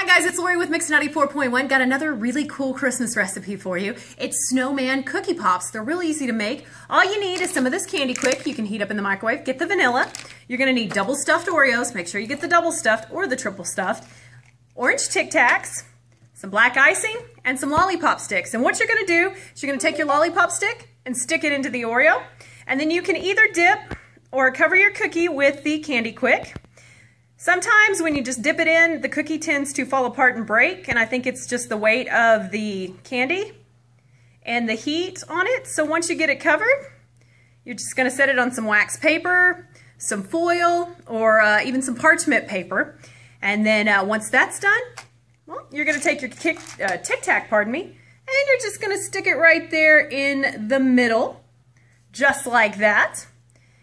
Hi guys, it's Lori with Mix 94.1. Got another really cool Christmas recipe for you. It's Snowman Cookie Pops. They're really easy to make. All you need is some of this CandiQuik. You can heat up in the microwave. Get the vanilla. You're going to need double stuffed Oreos. Make sure you get the double stuffed or the triple stuffed. Orange Tic Tacs, some black icing, and some lollipop sticks. And what you're going to do is you're going to take your lollipop stick and stick it into the Oreo. And then you can either dip or cover your cookie with the CandiQuik. Sometimes when you just dip it in, the cookie tends to fall apart and break, and I think it's just the weight of the candy and the heat on it. So once you get it covered, you're just going to set it on some wax paper, some foil, or uh, even some parchment paper. And then uh, once that's done, well, you're going to take your kick, uh, Tic Tac, pardon me, and you're just going to stick it right there in the middle, just like that.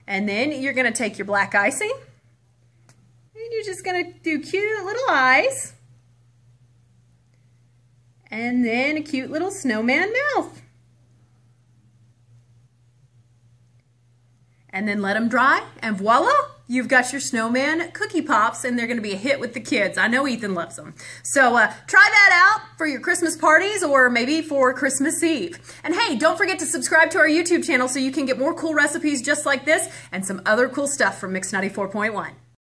And then you're going to take your black icing, and you're just going to do cute little eyes. And then a cute little snowman mouth. And then let them dry, and voila! You've got your snowman cookie pops, and they're going to be a hit with the kids. I know Ethan loves them. So uh, try that out for your Christmas parties or maybe for Christmas Eve. And hey, don't forget to subscribe to our YouTube channel so you can get more cool recipes just like this and some other cool stuff from Mix 94.1.